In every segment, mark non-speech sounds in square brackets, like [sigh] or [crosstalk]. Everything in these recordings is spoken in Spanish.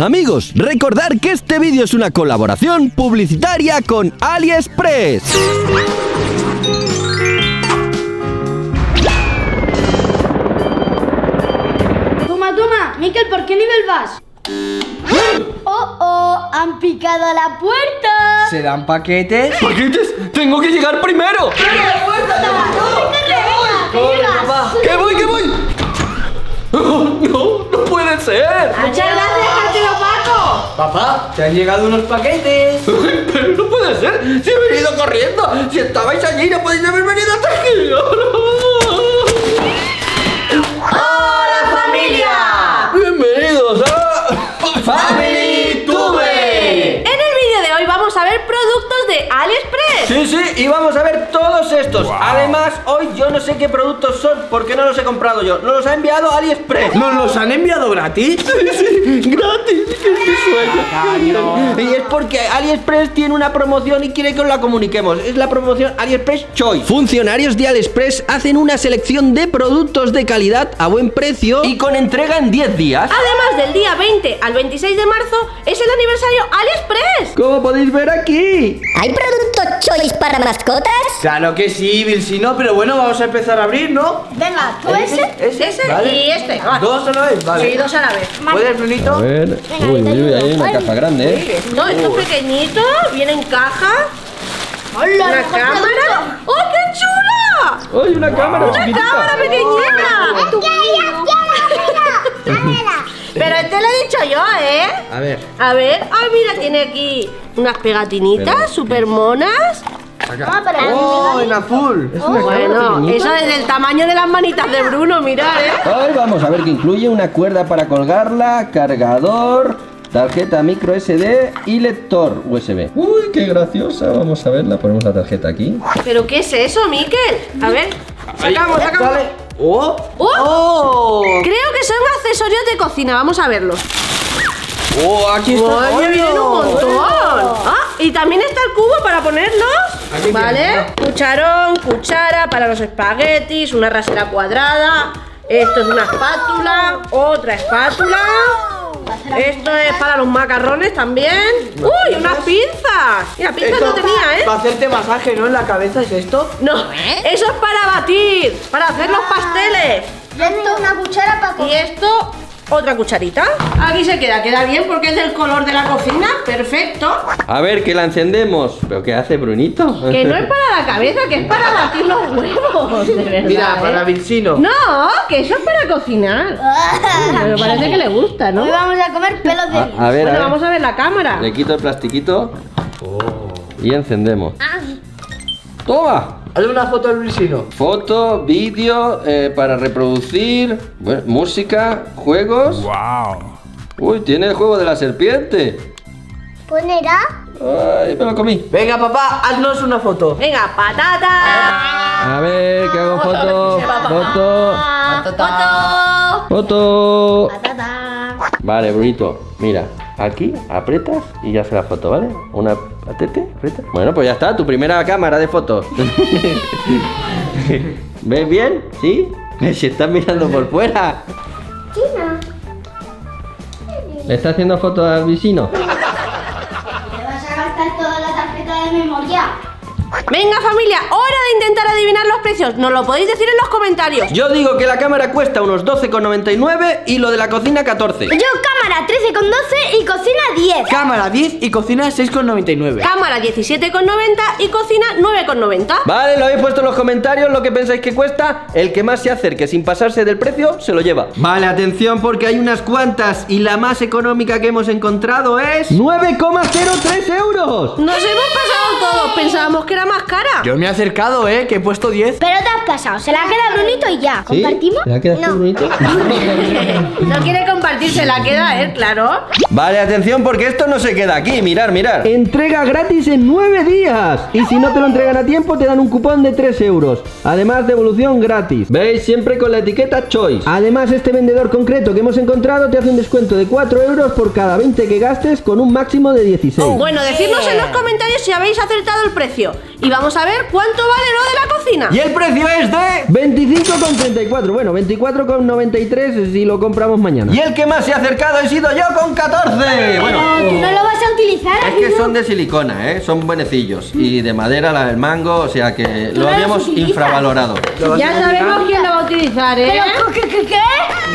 Amigos, recordar que este vídeo es una colaboración publicitaria con AliExpress. Toma, toma. Miquel, ¿por qué nivel vas? Oh, oh, han picado a la puerta. ¿Se dan paquetes? ¡Paquetes! ¡Tengo que llegar primero! ¡Que voy, que voy! [laughs] ¡No! ¡No puede ser! Muchas gracias. Papá, te han llegado unos paquetes. [laughs] ¡Pero no puede ser! ¡Si he venido corriendo! ¡Si estabais allí no podéis haber venido hasta aquí! [laughs] Sí, sí, y vamos a ver todos estos. Además, hoy yo no sé qué productos son porque no los he comprado yo. Nos los ha enviado AliExpress. ¿Nos los han enviado gratis? Sí, sí, gratis, que es mi sueño. Y es porque AliExpress tiene una promoción y quiere que os la comuniquemos. Es la promoción AliExpress Choice. Funcionarios de AliExpress hacen una selección de productos de calidad a buen precio Y con entrega en 10 días. Además del día 20 al 26 de marzo es el aniversario AliExpress. Como podéis ver aquí. ¿Hay productos Choice para mascotas? Claro que sí, Bill, si no, pero bueno, vamos a empezar a abrir, ¿no? Venga, tú ese. Ese Vale. y este. va. ¿Dos a la vez? Vale. Sí, dos a la vez. ¿Puedes, Brunito? ver. Uy, uy, uy, hay una caja grande, ¿eh? No, esto es pequeñito, viene en caja. Hola, Una cámara. ¡Oh, qué chula! ¡Ay, una cámara ¡Una cámara pequeñita! [laughs] Pero este lo he dicho yo, ¿eh? A ver. A ver, ah, mira, tiene aquí unas pegatinitas súper monas. Ah, pero ¡Oh, en azul! Bueno, eso es del tamaño de las manitas de Bruno, mirad, ¿eh? Ay, vamos a ver que incluye una cuerda para colgarla, cargador, tarjeta micro SD y lector USB. Uy, qué graciosa. Vamos a verla. Ponemos la tarjeta aquí. ¿Pero qué es eso, Miquel? A ver, sacamos, sacamos. ¡Oh! ¡Oh! ¡Oh! Creo que accesorios de cocina, vamos a verlos. ¡Oh, aquí está! ¡Ay, me vienen un montón! Ah, y también está el cubo para ponerlos. Aquí ¿Vale? tiene, Cucharón, cuchara para los espaguetis, una rasera cuadrada. Esto es una espátula, otra espátula. Esto es para los macarrones también. ¡Uy, unas pinzas! Mira, pinzas no tenía, ¿eh? Para hacerte masaje, ¿no? En la cabeza, ¿es esto? No, eso es para batir, para hacer los pasteles. Y esto una cuchara para Y comer. esto, otra cucharita. Aquí se queda, queda bien porque es del color de la cocina. Perfecto. A ver, que la encendemos. ¿Pero qué hace Brunito? Que no es para la cabeza, que es para batir los [laughs] huevos, de verdad. Mira, ¿eh? para Vilsino. No, que eso es para cocinar. [laughs] Pero parece que le gusta, ¿no? Hoy vamos a comer pelos de A, a ver, Bueno, a ver. vamos a ver la cámara. Le quito el plastiquito. Y encendemos. ¡Toma! Hazle una foto al Vilsino. Foto, vídeo eh, para reproducir, bueno, música, juegos. Wow. Uy, tiene el juego de la serpiente. ¿Ponerá? Ay, me lo comí. Venga, papá, haznos una foto. Venga, patata. A ver, que hago foto. Foto. Foto. Foto. Patata. Vale, Brunito. Mira, aquí aprietas y ya hace la foto, ¿vale? Una patete, aprieta. Bueno, pues ya está, tu primera cámara de fotos. [laughs] ¿Ves bien? ¿Sí? [laughs] Se está mirando por fuera. China. ¿Le está haciendo fotos al vecino? Venga, familia, hora de intentar adivinar los precios. Nos lo podéis decir en los comentarios. Yo digo que la cámara cuesta unos 12,99 y lo de la cocina 14. Yo cámara 13,12 y cocina 10. Cámara 10 y cocina 6,99. Cámara 17,90 y cocina 9,90. Vale, lo habéis puesto en los comentarios lo que pensáis que cuesta. El que más se acerque sin pasarse del precio se lo lleva. Vale, atención porque hay unas cuantas y la más económica que hemos encontrado es 9,03 euros. Nos hemos pasado todos, pensábamos que era más cara. Yo me he acercado, ¿eh? Que he puesto 10. Pero te has pasado, se la queda Brunito y ya. ¿Sí? ¿Compartimos? ¿Le ha quedado [laughs] No. quiere compartir, se la queda él, claro. Vale, atención porque esto no se queda aquí, mirar, mirar. Entrega gratis en 9 días. Y si no te lo entregan a tiempo, te dan un cupón de 3 euros. Además, devolución gratis. ¿Veis? Siempre con la etiqueta Choice. Además, este vendedor concreto que hemos encontrado te hace un descuento de 4 euros por cada 20 que gastes con un máximo de 16. Bueno, decidnos en los comentarios si habéis acertado el precio. Y vamos a ver cuánto vale lo de la cocina. Y el precio es de... 25,34. Bueno, 24,93 si lo compramos mañana. Y el que más se ha acercado he sido yo con 14. Bueno, Pero tú no lo vas a utilizar. es que son de silicona, ¿eh? Son buenecillos. Y de madera la del mango, o sea que lo habíamos utilizas. infravalorado. Ya sabemos quién lo va a utilizar, ¿eh? Pero, ¿qué, qué, qué?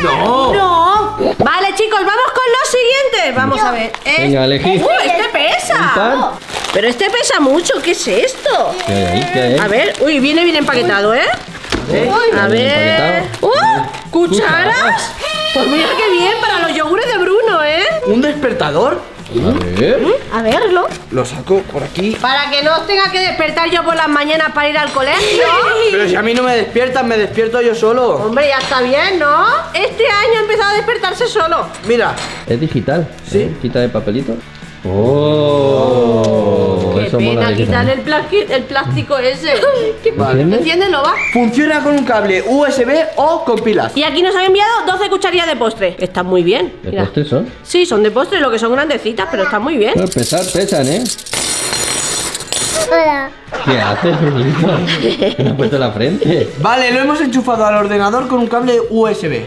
No. No. Vale, chicos, vamos con los siguientes. Vamos a ver. Es- Venga, elegí. ¡Uh, este Un pesa! Pero este pesa mucho. ¿Qué es esto? ¿Qué hay ahí? ¿Qué hay ahí? A ver, uy, viene bien empaquetado, ¿eh? A ver. ¡Uh! ¿Cucharas? Pues mira qué bien para los yogures de Bruno, ¿eh? ¿Un despertador? A ver. A verlo. Lo saco por aquí. Para que no os tenga que despertar yo por las mañanas para ir al colegio. [laughs] Pero si a mí no me despiertan, me despierto yo solo. Hombre, ya está bien, ¿no? Este año ha empezado a despertarse solo. Mira, Es digital. Sí. ¿eh? Quita de papelito. Oh, Qué eso pena de quitar el, plaqui- el plástico ese. [laughs] ¿Entiendes? Enciéndelo, va. funciona con un cable USB o con pilas. Y aquí nos han enviado 12 cucharillas de postre. Están muy bien. ¿Qué Mira. postres son? Sí, son de postre, lo que son grandecitas, pero están muy bien. Pues pesar, pesan, ¿eh? Hola. ¿Qué haces, Brunito? Me ha puesto la frente. Vale, lo hemos enchufado al ordenador con un cable USB.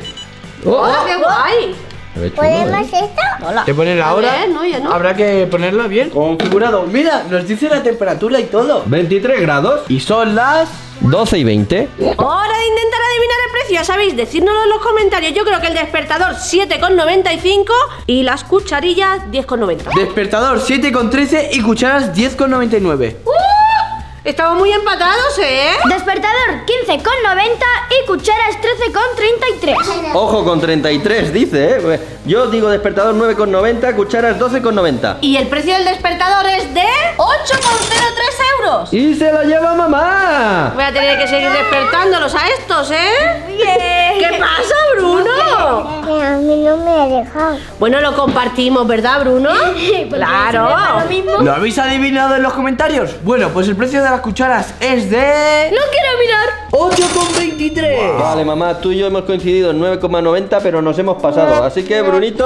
Oh, ¡Hola, qué guay! Se ve chulo, ¿Podemos ¿eh? esto? ¿Te pones la hora? ver, no, ya no. Habrá que ponerla bien. Configurado. Mira, nos dice la temperatura y todo. 23 grados. Y son las... 12 y 20. Hora de intentar adivinar el precio, ya sabéis, decírnoslo en los comentarios. Yo creo que el despertador 7,95 y las cucharillas 10,90. Despertador 7,13 y cucharas 10,99. Estamos muy empatados, ¿eh? Despertador 15,90 y cucharas 13,33. Ojo con 33, dice, ¿eh? Yo digo despertador 9,90, cucharas 12,90. Y el precio del despertador es de 8,03 euros. ¡Y se lo lleva mamá! Voy a tener que seguir despertándolos a estos, ¿eh? ¿Qué pasa, Bruno? A mí no me ha dejado. Bueno, lo compartimos, ¿verdad, Bruno? [laughs] Claro. Lo mismo. ¿Lo habéis adivinado en los comentarios? Bueno, pues el precio de las cucharas es de... No quiero mirar. 8,23. Vale, mamá, tú y yo hemos coincidido en 9,90, pero nos hemos pasado. Así que, Brunito,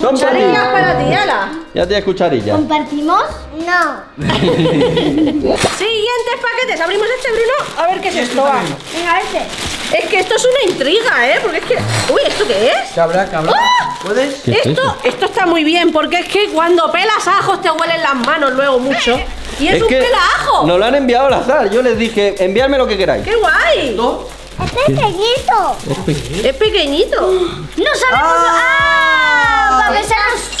son. Cucharillas para ti, ala. Ya tienes cucharillas. ¿Compartimos? No. [laughs] Siguientes paquetes. Abrimos este, Bruno. A ver qué es esto. va. Venga, este. Es que esto es una intriga, ¿eh? Porque es que... Uy, ¿esto qué es? Cabra, cabra. ¡Ah! ¿Puedes? ¿Qué es Esto, esto está muy bien porque es que cuando pelas ajos te huelen las manos luego mucho. Y es, un que pelajo. nos lo han enviado al azar. Yo les dije, enviadme lo que queráis. ¡Qué guay! Este es pequeñito. Es pequeñito. No sabemos. ¡Ah! Para pesar los-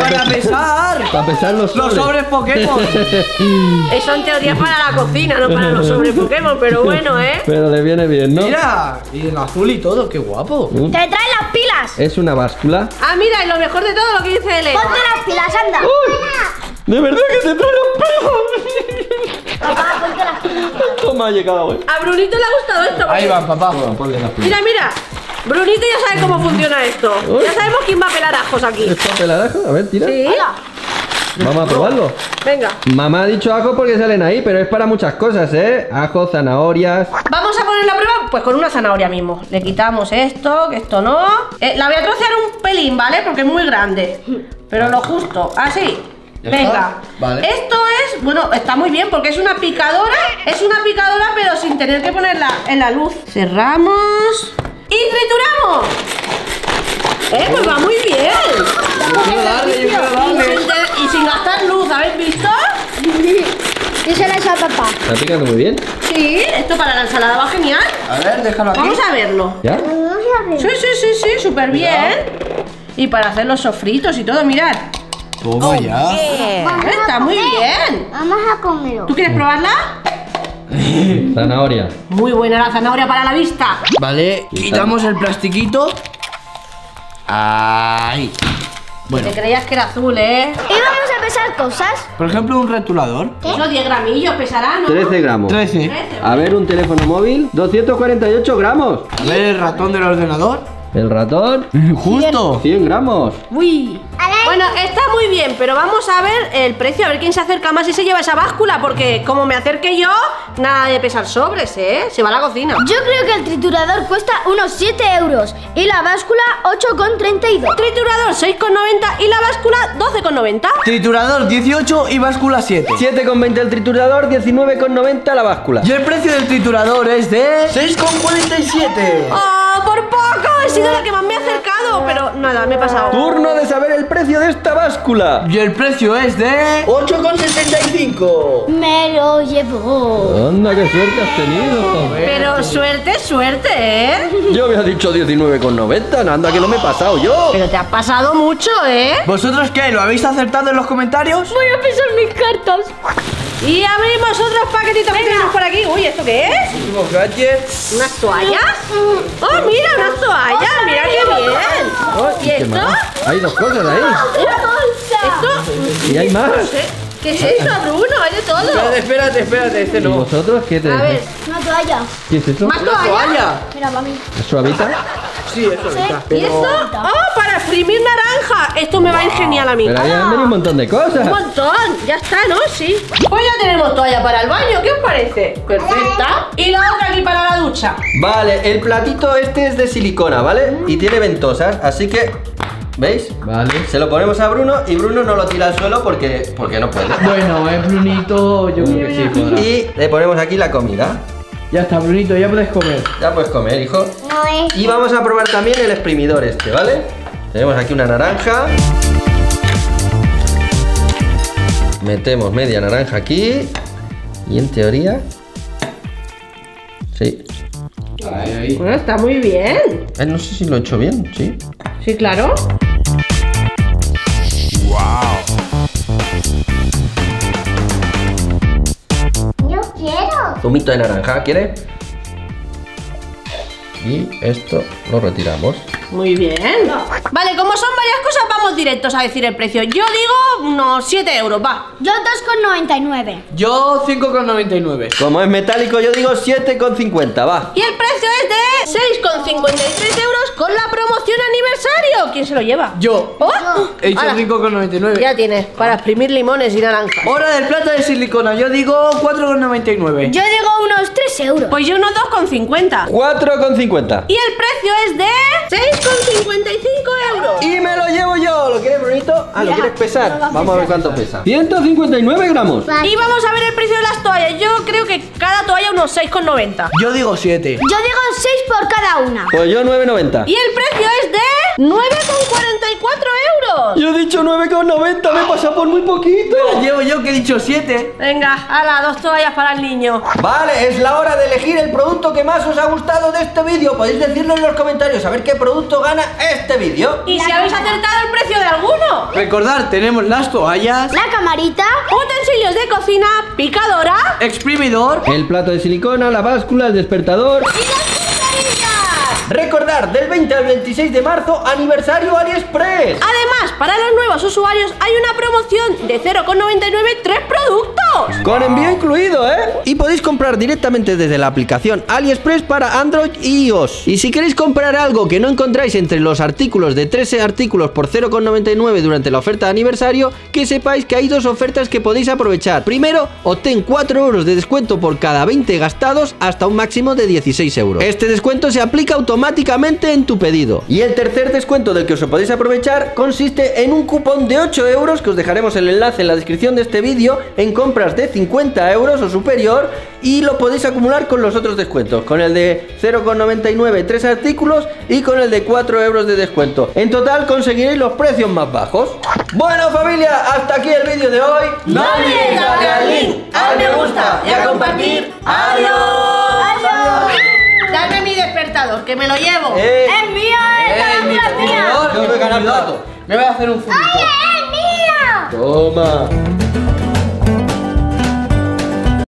Para pesar. [laughs] Para pesar los Los sobres Pokémon. [laughs] Eso en teoría es para la cocina, no para los sobre Pokémon, pero [laughs] bueno, ¿eh? Pero le viene bien, ¿no? Mira, y el azul y todo, qué guapo. Mm. Te traen las pilas. Es una báscula. Ah, mira, y lo mejor de todo lo que dice Elena. Ponte las pilas, anda. ¡De verdad que te trae los Papá, ponte las pilas. ¿Cómo ha llegado, eh? A Brunito le ha gustado esto. Ahí van, papá. Ponle las pilas. Mira, mira. Brunito ya sabe cómo funciona esto. Uy. Ya sabemos quién va a pelar ajos aquí. ¿Esto pelarajo? A ver, tira. Sí. Vamos a probarlo. Venga. Mamá ha dicho ajo porque salen ahí, pero es para muchas cosas, ¿eh? Ajo, zanahorias. Vamos a poner la prueba, pues con una zanahoria mismo. Le quitamos esto, que esto no. Eh, la voy a trocear un pelín, ¿vale? Porque es muy grande. Pero lo justo, así. Venga. vale. Esto es, bueno, está muy bien porque es una picadora. Es una picadora, pero sin tener que ponerla en la luz. Cerramos. Y trituramos. Eh, pues va muy bien. Yo quiero darle, yo quiero Y darle. sin, te- y sin gastar luz, ¿habéis visto? Yo se la he hecho a papá. Está picando muy bien. Sí, esto para la ensalada va genial. A ver, déjalo aquí. Vamos a verlo. ¿Ya? Sí, sí, sí, sí, súper bien. Y para hacer los sofritos y todo, mirad. Toma ya. Eh, está muy bien. Vamos a comerlo. ¿Tú quieres probarla? [laughs] Zanahoria. Muy buena la zanahoria para la vista. Vale, quitamos el plastiquito. Ahí. Bueno, Te creías que era azul, ¿eh? Y vamos a pesar cosas. por ejemplo, un rotulador. Eso 10 gramillos pesará, ¿no? 13 gramos. 13. A ver, un teléfono móvil. 248 gramos. A ver el ratón del ordenador. El ratón. [laughs] Justo. 100 gramos. Uy. Bueno, está muy bien, pero vamos a ver el precio, a ver quién se acerca más y se lleva esa báscula, porque como me acerque yo, nada de pesar sobres, ¿eh? Se va a la cocina. Yo creo que el triturador cuesta unos 7 euros y la báscula 8,32. Triturador 6,90 y la báscula 12,90. Triturador 18 y báscula 7. 7,20 el triturador, 19,90 la báscula. Y el precio del triturador es de 6,47. ¡Oh, por poco! He sido la que más me ha acercado, pero nada, me he pasado. Turno de saber el precio de esta báscula. Y el precio es de 8,65. Me lo llevo. Anda, qué suerte has tenido. Pero suerte, suerte, ¿eh? Yo había dicho 19,90, anda que no me he pasado yo. Pero te has pasado mucho, ¿eh? ¿Vosotros qué? ¿Lo habéis acertado en los comentarios? Voy a pesar mis cartas. Y abrimos otros paquetitos que tenemos por aquí. Uy, ¿esto qué es? ¿Unas toallas? ¡Oh, mira, unas toallas! ¡Mira qué bien! ¿Y ¿Qué esto? más? Hay dos cosas ahí. ¡Una! ¿Esto? Y hay más. ¿Qué es esto, Bruno? Hay de todo. [laughs] Espérate, espérate, espérate, este ¿Y no. vosotros qué A tenéis? ver, Una toalla. ¿Qué es eso? ¿más ¿Una toallas? toalla? Mira, para mí. ¿Es suavita? Sí, eso está. ¿Y esto? ¡Oh, para exprimir naranja! Esto me va a ir genial a mí. Pero ahí han venido un montón de cosas. Un montón, ya está, ¿no? Sí. Pues ya tenemos toalla para el baño, ¿qué os parece? Perfecta. Y la otra aquí para la ducha. Vale, el platito este es de silicona, ¿vale? Y tiene ventosas, así que... ¿Veis? Vale. Se lo ponemos a Bruno y Bruno no lo tira al suelo porque, porque no puede. Bueno, es Brunito, yo creo que sí podrá. Y le ponemos aquí la comida. Ya está, Brunito, ya puedes comer. Ya puedes comer, hijo. No es. Y vamos a probar también el exprimidor este, ¿vale? Tenemos aquí una naranja. Metemos media naranja aquí. Y en teoría... Sí. Ahí, ahí. Bueno, está muy bien. Eh, no sé si lo he hecho bien, sí. Sí, claro. Yo Zumito de naranja, ¿quieres? Y esto lo retiramos. Muy bien. Vale, como son varias cosas, vamos directos a decir el precio. Yo digo unos 7 euros, va. Yo 2,99. Yo 5,99. Como es metálico, yo digo 7,50, va. Y el 53 euros con la promoción aniversario. ¿Quién se lo lleva? Yo. ¿Oh? He hecho 5,99. Ya tienes, para exprimir limones y naranjas. Hora del plato de silicona. Yo digo 4,99. Yo digo unos 3 euros. Pues yo unos 2,50. 4,50. Y el precio es de 6,55 euros. Y me lo llevo yo. ¿Lo quieres bonito? Ah, ¿lo quieres pesar? Vamos a ver cuánto pesa. 159 gramos. Y vamos a ver el precio de las unos 6,90. Yo digo 7. Yo digo 6 por cada una. Pues yo 9,90. Y el precio es de 9,44 euros. Yo he dicho 9,90, me pasa por muy poquito. Llevo yo que he dicho 7. Venga, ala, dos toallas para el niño. Vale, es la hora de elegir el producto que más os ha gustado de este vídeo. Podéis decirlo en los comentarios, a ver qué producto gana este vídeo. ¿Y si habéis acertado el precio de alguno? Recordad, tenemos las toallas, La camarita. Utensilios de cocina, picadora. exprimidor. El plato de silicona, la báscula, el despertador. Recordar, del 20 al 26 de marzo, aniversario AliExpress. Además, para los nuevos usuarios hay una promoción de 0,99 tres productos. Con envío incluido, ¿eh? Y podéis comprar directamente desde la aplicación AliExpress para Android y iOS. Y si queréis comprar algo que no encontráis entre los artículos de 13 artículos por 0,99 durante la oferta de aniversario, que sepáis que hay dos ofertas que podéis aprovechar. Primero, obtén 4 euros de descuento por cada 20 gastados hasta un máximo de 16 euros. Este descuento se aplica automáticamente en tu pedido. Y el tercer descuento del que os podéis aprovechar consiste en un cupón de 8 euros que os dejaremos el enlace en la descripción de este vídeo en compras de 50 euros o superior y lo podéis acumular con los otros descuentos, con el de 0,99 tres artículos y con el de 4 euros de descuento. En total conseguiréis los precios más bajos. Bueno familia, hasta aquí el vídeo de hoy. No olvides darle al link, al me gusta y a compartir. ¡Adiós! Dame mi despertador, que me lo llevo. Eh, Es mío, es la mi mía. Yo voy a ganar. Me voy a hacer un zumito. ¡Es mío! Toma.